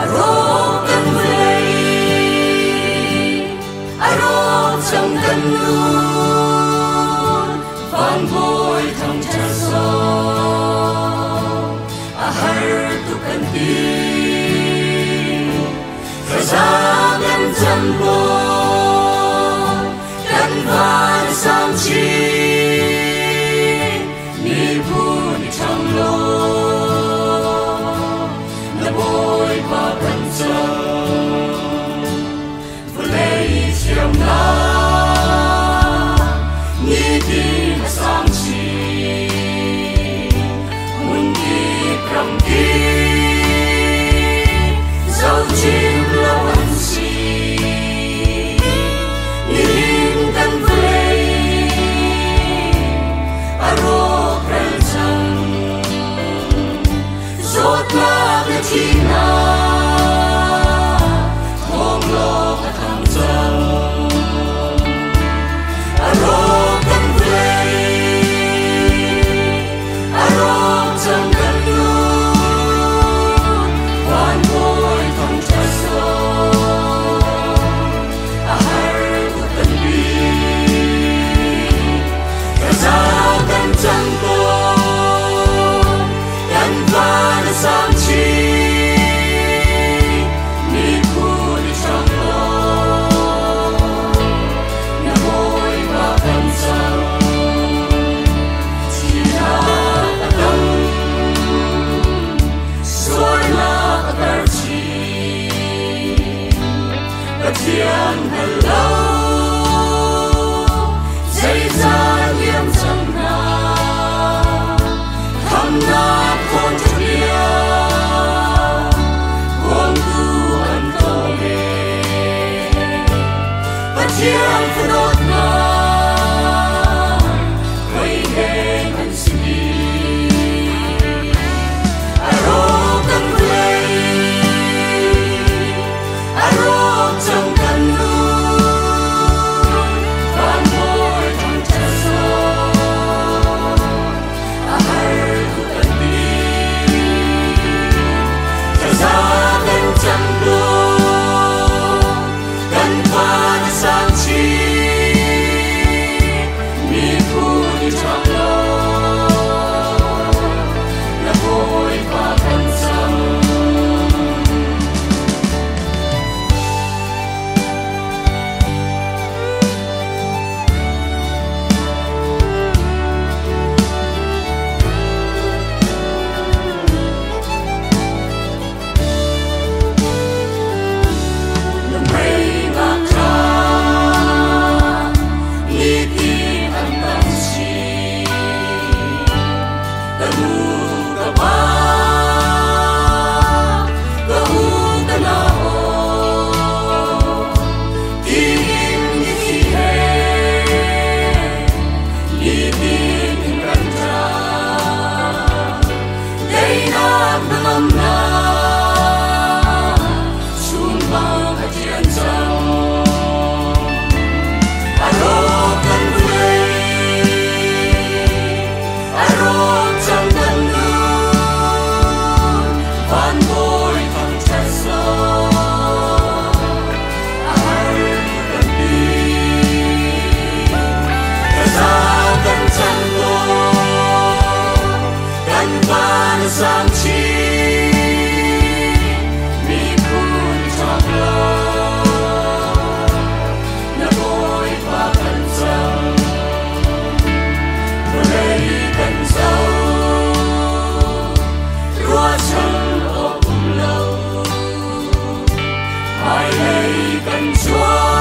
a ro kan mulai a ro trong kan nu van boy thong cha soi Sinai. 放开天奏快嚟跟隨。